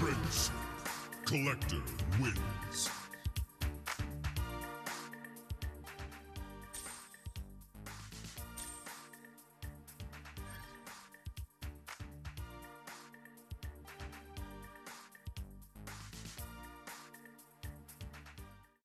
Prince. Collector wins.